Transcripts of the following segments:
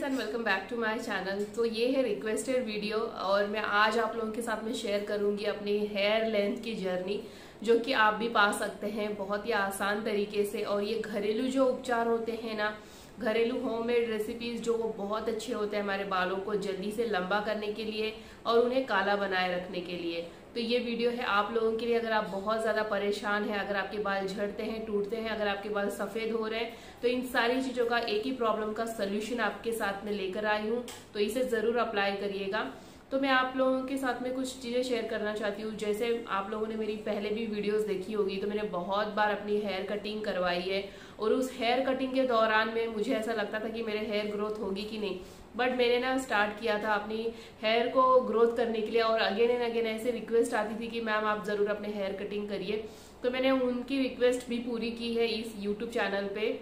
Friends and welcome back to my channel तो ये है रिक्वेस्टेड वीडियो और मैं आज आप लोगों के साथ में शेयर करूँगी अपनी हेयर लेंथ की जर्नी जो कि आप भी पा सकते हैं बहुत ही आसान तरीके से। और ये घरेलू जो उपचार होते हैं ना, घरेलू होममेड रेसिपीज़ जो वो बहुत अच्छे होते हैं हमारे बालों को जल्दी से लंबा करने के लिए और उन्हें काला बनाए रखने के लिए। तो ये वीडियो है आप लोगों के लिए। अगर आप बहुत ज़्यादा परेशान हैं, अगर आपके बाल झड़ते हैं, टूटते हैं, अगर आपके बाल सफ़ेद हो रहे हैं तो इन सारी चीज़ों का एक ही प्रॉब्लम का सोल्यूशन आपके साथ में लेकर आई हूँ। तो इसे ज़रूर अप्लाई करिएगा। तो मैं आप लोगों के साथ में कुछ चीज़ें शेयर करना चाहती हूँ। जैसे आप लोगों ने मेरी पहले भी वीडियोस देखी होगी तो मैंने बहुत बार अपनी हेयर कटिंग करवाई है। और उस हेयर कटिंग के दौरान में मुझे ऐसा लगता था कि मेरे हेयर ग्रोथ होगी कि नहीं। बट मैंने ना स्टार्ट किया था अपनी हेयर को ग्रोथ करने के लिए और अगेन एंड अगेन ऐसे रिक्वेस्ट आती थी कि मैम आप ज़रूर अपने हेयर कटिंग करिए। तो मैंने उनकी रिक्वेस्ट भी पूरी की है इस यूट्यूब चैनल पे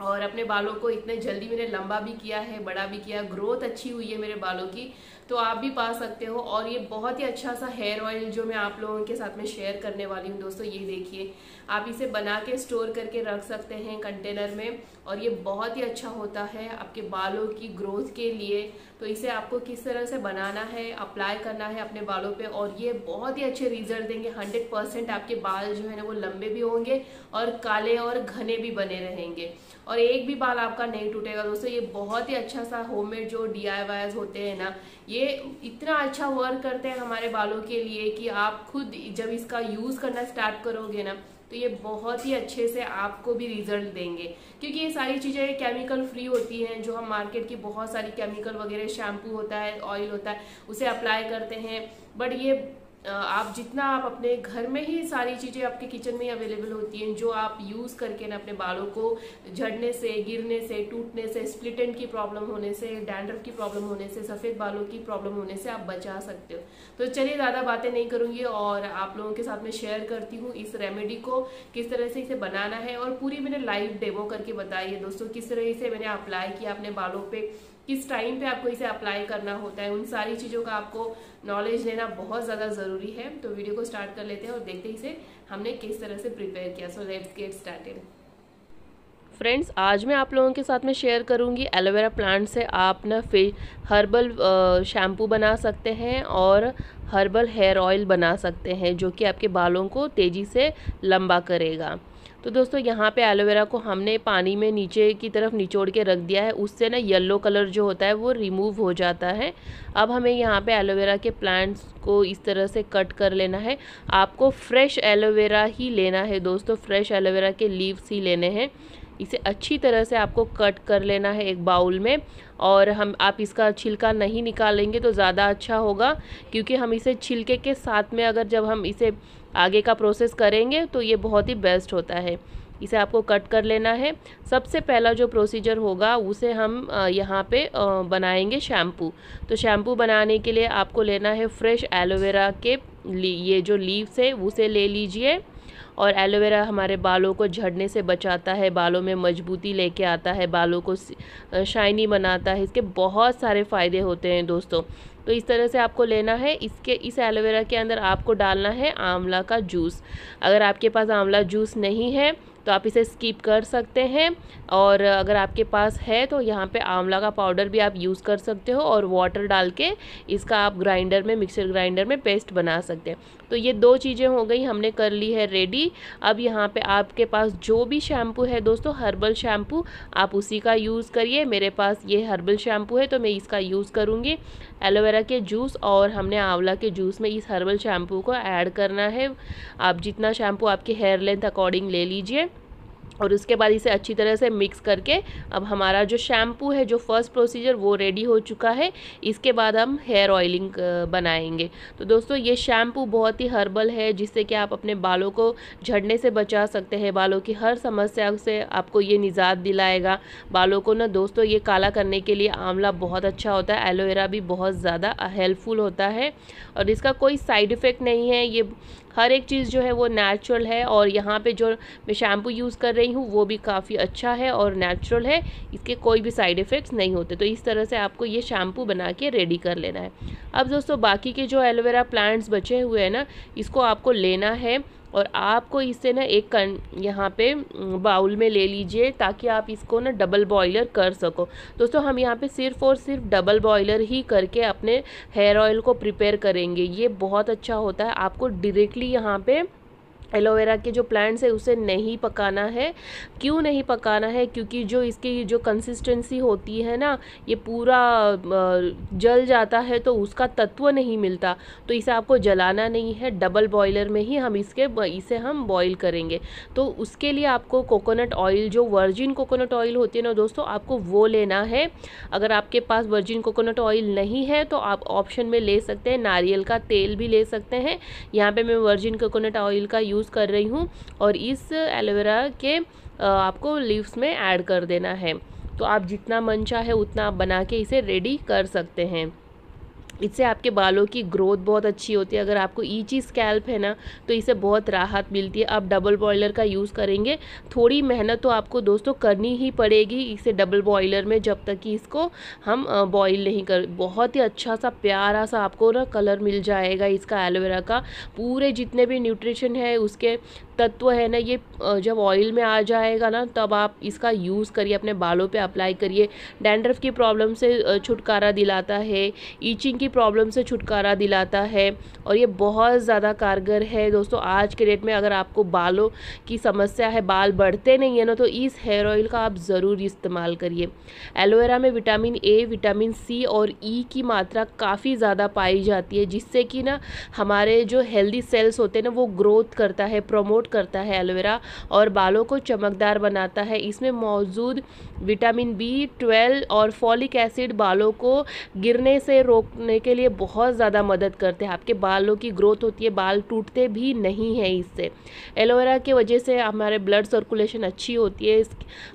और अपने बालों को इतने जल्दी मैंने लंबा भी किया है, बड़ा भी किया ग्रोथ अच्छी हुई है मेरे बालों की। तो आप भी पा सकते हो। और ये बहुत ही अच्छा सा हेयर ऑयल जो मैं आप लोगों के साथ में शेयर करने वाली हूँ दोस्तों, ये देखिए। आप इसे बना के स्टोर करके रख सकते हैं कंटेनर में और ये बहुत ही अच्छा होता है आपके बालों की ग्रोथ के लिए। तो इसे आपको किस तरह से बनाना है अप्लाई करना है अपने बालों पे और ये बहुत ही अच्छे रिज़ल्ट देंगे। हंड्रेड परसेंट आपके बाल जो है ना वो लंबे भी होंगे और काले और घने भी बने रहेंगे। और एक भी बाल आपका नहीं टूटेगा दोस्तों, ये बहुत ही अच्छा सा होममेड जो डी होते हैं ना, ये इतना अच्छा वर्क करते हैं हमारे बालों के लिए कि आप खुद जब इसका यूज़ करना स्टार्ट करोगे ना तो ये बहुत ही अच्छे से आपको भी रिज़ल्ट देंगे। क्योंकि ये सारी चीज़ें केमिकल फ्री होती हैं, जो हम मार्केट की बहुत सारी केमिकल वगैरह शैम्पू होता है ऑयल होता है, उसे अप्लाई करते हैं। बट ये आप जितना आप अपने घर में ही सारी चीज़ें आपके किचन में अवेलेबल होती हैं, जो आप यूज़ करके ना अपने बालों को झड़ने से, गिरने से, टूटने से स्प्लिटेंट की प्रॉब्लम होने से डैंड्रफ की प्रॉब्लम होने से, सफ़ेद बालों की प्रॉब्लम होने से आप बचा सकते हो। तो चलिए ज़्यादा बातें नहीं करूँगी और आप लोगों के साथ में शेयर करती हूँ इस रेमेडी को, किस तरह से इसे बनाना है और पूरी मैंने लाइव डेमो करके बताई है दोस्तों, किस तरह से मैंने अप्लाई किया अपने बालों पर किस टाइम पे आपको इसे अप्लाई करना होता है, उन सारी चीज़ों का आपको नॉलेज लेना बहुत ज़्यादा ज़रूरी है। तो वीडियो को स्टार्ट कर लेते हैं और देखते ही इसे हमने किस तरह से प्रिपेयर किया। So let's get started friends आज मैं आप लोगों के साथ में शेयर करूँगी एलोवेरा प्लांट से आप ना फे हर्बल शैम्पू बना सकते हैं और हर्बल हेयर ऑयल बना सकते हैं, जो कि आपके बालों को तेज़ी से लंबा करेगा। तो दोस्तों, यहाँ पे एलोवेरा को हमने पानी में नीचे की तरफ़ निचोड़ के रख दिया है। उससे ना येलो कलर जो होता है, वो रिमूव हो जाता है। अब हमें यहाँ पे एलोवेरा के प्लांट्स को इस तरह से कट कर लेना है। आपको फ्रेश एलोवेरा ही लेना है दोस्तों। फ्रेश एलोवेरा के लीव्स ही लेने हैं। इसे अच्छी तरह से आपको कट कर लेना है एक बाउल में। और हम, आप इसका छिलका नहीं निकालेंगे तो ज़्यादा अच्छा होगा, क्योंकि हम इसे छिलके के साथ में अगर जब हम इसे आगे का प्रोसेस करेंगे तो ये बहुत ही बेस्ट होता है। इसे आपको कट कर लेना है। सबसे पहला जो प्रोसीजर होगा, उसे हम यहाँ पे बनाएँगे शैम्पू तो शैम्पू बनाने के लिए आपको लेना है फ्रेश एलोवेरा के ये जो लीव्स है, उसे ले लीजिए। और एलोवेरा हमारे बालों को झड़ने से बचाता है, बालों में मजबूती लेके आता है, बालों को शाइनी बनाता है, इसके बहुत सारे फ़ायदे होते हैं दोस्तों। तो इस तरह से आपको लेना है, इसके, इस एलोवेरा के अंदर आपको डालना है आंवला का जूस अगर आपके पास आंवला जूस नहीं है तो आप इसे स्किप कर सकते हैं। और अगर आपके पास है तो यहाँ पे आंवला का पाउडर भी आप यूज़ कर सकते हो और वाटर डाल के इसका आप ग्राइंडर में मिक्सर ग्राइंडर में पेस्ट बना सकते हैं। तो ये दो चीज़ें हो गई, हमने कर ली है रेडी अब यहाँ पे आपके पास जो भी शैम्पू है दोस्तों हर्बल शैम्पू आप उसी का यूज़ करिए। मेरे पास ये हर्बल शैम्पू है तो मैं इसका यूज़ करूँगी। एलोवेरा के जूस और हमने आंवला के जूस में इस हर्बल शैम्पू को ऐड करना है। आप जितना शैम्पू आपके हेयर लेंथ अकॉर्डिंग ले लीजिए। और उसके बाद इसे अच्छी तरह से मिक्स करके अब हमारा जो शैम्पू है, जो फ़र्स्ट प्रोसीजर वो रेडी हो चुका है। इसके बाद हम हेयर ऑयलिंग बनाएँगे। तो दोस्तों, ये शैम्पू बहुत ही हर्बल है, जिससे कि आप अपने बालों को झड़ने से बचा सकते हैं। बालों की हर समस्या से आपको ये निजात दिलाएगा। बालों को ना दोस्तों, ये काला करने के लिए आंवला बहुत अच्छा होता है। एलोवेरा भी बहुत ज़्यादा हेल्पफुल होता है। और इसका कोई साइड इफ़ेक्ट नहीं है। ये हर एक चीज़ जो है वो नेचुरल है और यहाँ पे जो मैं शैम्पू यूज़ कर रही हूँ, वो भी काफ़ी अच्छा है और नेचुरल है। इसके कोई भी साइड इफ़ेक्ट्स नहीं होते। तो इस तरह से आपको ये शैम्पू बना के रेडी कर लेना है। अब दोस्तों, बाकी के जो एलोवेरा प्लांट्स बचे हुए हैं ना, इसको आपको लेना है। और आपको इसे ना एक कन, यहाँ पे बाउल में ले लीजिए ताकि आप इसको ना डबल बॉयलर कर सको। दोस्तों, हम यहाँ पे सिर्फ़ और सिर्फ़ डबल बॉयलर ही करके अपने हेयर ऑयल को प्रिपेयर करेंगे। ये बहुत अच्छा होता है। आपको डायरेक्टली यहाँ पे एलोवेरा के जो प्लांट्स है, उसे नहीं पकाना है। क्यों नहीं पकाना है? क्योंकि जो इसकी जो कंसिस्टेंसी होती है ना, ये पूरा जल जाता है तो उसका तत्व नहीं मिलता। तो इसे आपको जलाना नहीं है डबल बॉयलर में ही हम इसके, इसे हम बॉईल करेंगे। तो उसके लिए आपको कोकोनट ऑयल जो वर्जिन कोकोनट ऑयल होती है ना दोस्तों, आपको वो लेना है। अगर आपके पास वर्जिन कोकोनट ऑयल नहीं है तो आप ऑप्शन में ले सकते हैं। नारियल का तेल भी ले सकते हैं। यहाँ पर मैं वर्जिन कोकोनट ऑयल का यूज़ कर रही हूँ और इस एलोवेरा के आपको लीव्स में ऐड कर देना है। तो आप जितना मन चाहे उतना आप बना के इसे रेडी कर सकते हैं। इससे आपके बालों की ग्रोथ बहुत अच्छी होती है। अगर आपको ईची स्कैल्प है ना तो इसे बहुत राहत मिलती है। आप डबल बॉयलर का यूज़ करेंगे। थोड़ी मेहनत तो आपको दोस्तों करनी ही पड़ेगी इसे डबल बॉयलर में, जब तक कि इसको हम बॉईल नहीं कर, बहुत ही अच्छा सा प्यारा सा आपको ना कलर मिल जाएगा इसका एलोवेरा का। पूरे जितने भी न्यूट्रिशन है, उसके तत्व है ना, ये जब ऑयल में आ जाएगा ना, तब आप इसका यूज़ करिए, अपने बालों पे अप्लाई करिए। डैंड्रफ की प्रॉब्लम से छुटकारा दिलाता है। ईचिंग की प्रॉब्लम से छुटकारा दिलाता है और ये बहुत ज़्यादा कारगर है। दोस्तों, आज के डेट में अगर आपको बालों की समस्या है, बाल बढ़ते नहीं है ना तो इस हेयर ऑयल का आप ज़रूर इस्तेमाल करिए। एलोवेरा में विटामिन ए विटामिन सी और ई e की मात्रा काफ़ी ज़्यादा पाई जाती है, जिससे कि ना हमारे जो हेल्दी सेल्स होते हैं ना, वो ग्रोथ करता है प्रमोट करता है एलोवेरा और बालों को चमकदार बनाता है। इसमें मौजूद विटामिन बी ट्वेल्व और फॉलिक एसिड बालों को गिरने से रोकने के लिए बहुत ज़्यादा मदद करते हैं। आपके बालों की ग्रोथ होती है, बाल टूटते भी नहीं हैं इससे। एलोवेरा की वजह से हमारे ब्लड सर्कुलेशन अच्छी होती है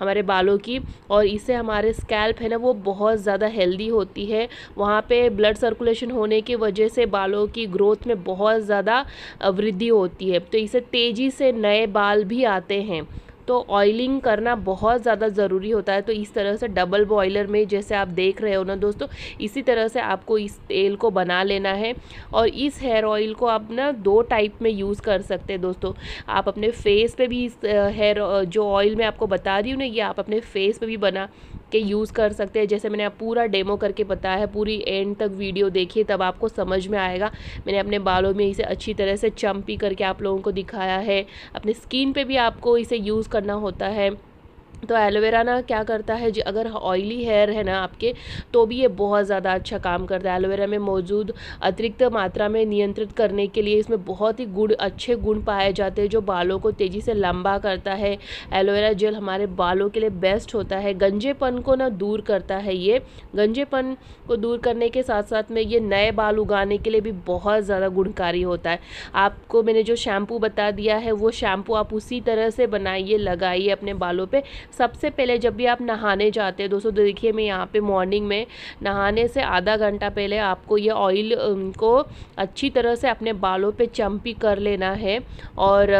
हमारे बालों की, और इससे हमारे स्कैल्प है ना, वो बहुत ज़्यादा हेल्दी होती है। वहाँ पे ब्लड सर्कुलेशन होने की वजह से बालों की ग्रोथ में बहुत ज़्यादा वृद्धि होती है। तो इसे तेज़ी से नए बाल भी आते हैं। तो ऑयलिंग करना बहुत ज़्यादा ज़रूरी होता है। तो इस तरह से डबल बॉयलर में जैसे आप देख रहे हो ना दोस्तों, इसी तरह से आपको इस तेल को बना लेना है और इस हेयर ऑयल को आप ना दो टाइप में यूज़ कर सकते हैं दोस्तों। आप अपने फेस पे भी इस हेयर जो ऑयल मैं आपको बता रही हूँ ना, ये आप अपने फेस पे भी बना के यूज़ कर सकते हैं। जैसे मैंने आप पूरा डेमो करके बताया है, पूरी एंड तक वीडियो देखिए, तब आपको समझ में आएगा। मैंने अपने बालों में इसे अच्छी तरह से चम्पी करके आप लोगों को दिखाया है। अपने स्किन पे भी आपको इसे यूज़ करना होता है। तो एलोवेरा ना क्या करता है, जी अगर ऑयली हेयर है ना आपके तो भी ये बहुत ज़्यादा अच्छा काम करता है। एलोवेरा में मौजूद अतिरिक्त मात्रा में नियंत्रित करने के लिए इसमें बहुत ही गुण, अच्छे गुण पाए जाते हैं, जो बालों को तेज़ी से लंबा करता है। एलोवेरा जेल हमारे बालों के लिए बेस्ट होता है। गंजेपन को ना दूर करता है ये। गंजेपन को दूर करने के साथ साथ में ये नए बाल उगाने के लिए भी बहुत ज़्यादा गुणकारी होता है। आपको मैंने जो शैम्पू बता दिया है, वो शैम्पू आप उसी तरह से बनाइए, लगाइए अपने बालों पर सबसे पहले जब भी आप नहाने जाते हैं, दोस्तों, देखिए मैं यहाँ पे मॉर्निंग में नहाने से आधा घंटा पहले आपको ये ऑयल को अच्छी तरह से अपने बालों पे चम्पी कर लेना है और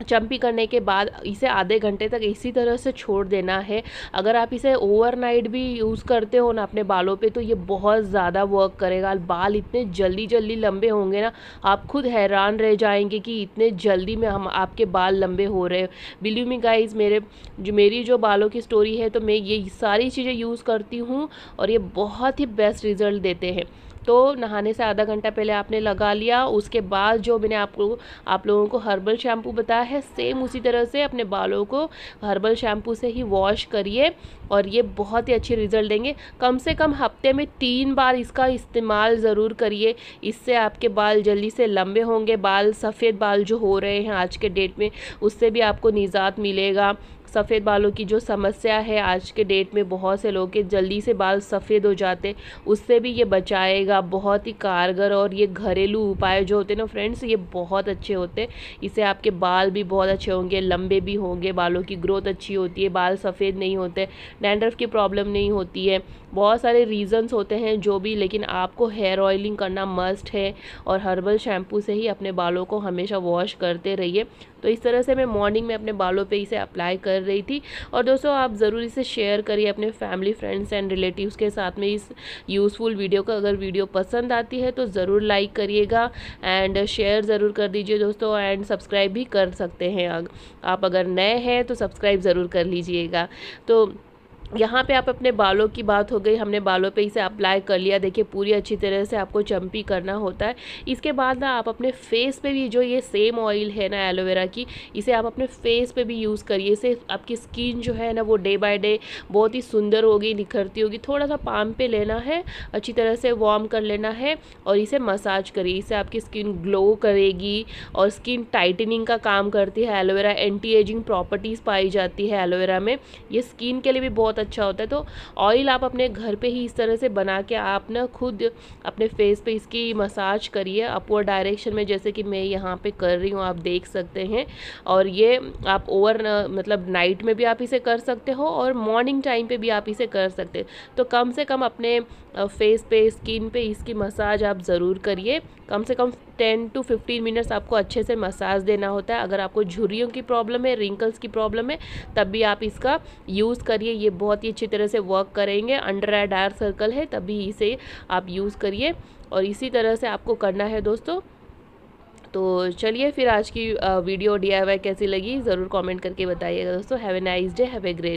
चम्पी करने के बाद इसे आधे घंटे तक इसी तरह से छोड़ देना है। अगर आप इसे ओवरनाइट भी यूज़ करते हो ना अपने बालों पे तो ये बहुत ज़्यादा वर्क करेगा। बाल इतने जल्दी जल्दी लंबे होंगे ना, आप खुद हैरान रह जाएँगे कि इतने जल्दी में हम आपके बाल लंबे हो रहे हैं। मी गाइज़ मेरे, जो मेरी जो बालों की स्टोरी है तो मैं ये सारी चीज़ें यूज़ करती हूँ और ये बहुत ही बेस्ट रिज़ल्ट देते हैं। तो नहाने से आधा घंटा पहले आपने लगा लिया। उसके बाद जो मैंने आपको, आप लोगों को हर्बल शैम्पू बताया है सेम उसी तरह से अपने बालों को हर्बल शैम्पू से ही वॉश करिए और ये बहुत ही अच्छे रिज़ल्ट देंगे। कम से कम हफ़्ते में तीन बार इसका इस्तेमाल ज़रूर करिए। इससे आपके बाल जल्दी से लंबे होंगे, बाल सफ़ेद बाल जो हो रहे हैं आज के डेट में, उससे भी आपको निज़ात मिलेगा। सफ़ेद बालों की जो समस्या है, आज के डेट में बहुत से लोग के जल्दी से बाल सफ़ेद हो जाते उससे भी ये बचाएगा, बहुत ही कारगर और ये घरेलू उपाय जो होते हैं ना फ्रेंड्स ये बहुत अच्छे होते इससे आपके बाल भी बहुत अच्छे होंगे, लंबे भी होंगे, बालों की ग्रोथ अच्छी होती है, बाल सफ़ेद नहीं होते डैंड्रफ की प्रॉब्लम नहीं होती है। बहुत सारे रीज़न्स होते हैं जो भी, लेकिन आपको हेयर ऑयलिंग करना मस्ट है और हर्बल शैम्पू से ही अपने बालों को हमेशा वॉश करते रहिए। तो इस तरह से मैं मॉर्निंग में अपने बालों पे इसे अप्लाई कर रही थी। और दोस्तों, आप ज़रूर इसे शेयर करिए अपने फैमिली फ्रेंड्स एंड रिलेटिव्स के साथ में इस यूज़फुल वीडियो का। अगर वीडियो पसंद आती है तो ज़रूर लाइक करिएगा एंड शेयर ज़रूर कर दीजिए दोस्तों एंड सब्सक्राइब भी कर सकते हैं। आप अगर नए हैं तो सब्सक्राइब ज़रूर कर लीजिएगा। तो यहाँ पे आप अपने बालों की बात हो गई, हमने बालों पे इसे अप्लाई कर लिया। देखिए, पूरी अच्छी तरह से आपको चम्पी करना होता है। इसके बाद ना आप अपने फेस पे भी जो ये सेम ऑयल है ना एलोवेरा की, इसे आप अपने फेस पे भी यूज़ करिए। इसे आपकी स्किन जो है ना वो डे बाय डे बहुत ही सुंदर होगी, निखरती होगी। थोड़ा सा पाम पे लेना है, अच्छी तरह से वार्म कर लेना है और इसे मसाज करिए। इससे आपकी स्किन ग्लो करेगी और स्किन टाइटनिंग का काम करती है। Aloe vera anti ageing properties पाई जाती है एलोवेरा में। ये स्किन के लिए भी बहुत अच्छा होता है। तो ऑयल आप अपने घर पे ही इस तरह से बना के आप ना खुद अपने फेस पे इसकी मसाज करिए। अपवर्ड डायरेक्शन में जैसे कि मैं यहाँ पे कर रही हूँ, आप देख सकते हैं। और ये आप ओवर मतलब नाइट में भी आप इसे कर सकते हो और मॉर्निंग टाइम पर भी आप इसे कर सकते हो। तो कम से कम अपने फेस पे स्किन पे इसकी मसाज आप ज़रूर करिए। कम से कम टेन टू फिफ्टीन मिनट्स आपको अच्छे से मसाज देना होता है। अगर आपको झुर्रियों की प्रॉब्लम है रिंकल्स की प्रॉब्लम है, तब भी आप इसका यूज़ करिए। ये बहुत ही अच्छी तरह से वर्क करेंगे। अंडर आई डार्क सर्कल है, तभी इसे आप यूज़ करिए। और इसी तरह से आपको करना है दोस्तों। तो चलिए फिर आज की वीडियो DIY कैसी लगी, ज़रूर कमेंट करके बताइएगा दोस्तों। Have a nice day have great